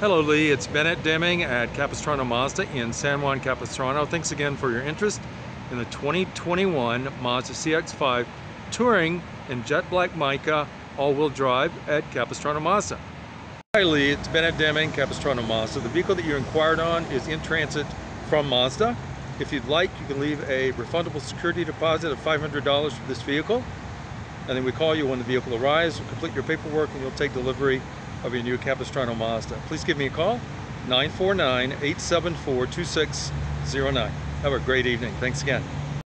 Hello Lee, it's Bennett Deming at Capistrano Mazda in San Juan Capistrano. Thanks again for your interest in the 2021 Mazda CX-5 Touring in jet black mica all-wheel drive at Capistrano Mazda. Hi Lee, it's Bennett Deming, Capistrano Mazda. The vehicle that you inquired on is in transit from Mazda. If you'd like, you can leave a refundable security deposit of $500 for this vehicle. And then we call you when the vehicle arrives, complete your paperwork, and you'll take delivery of your new Capistrano Mazda. Please give me a call, 949-874-2609. Have a great evening. Thanks again.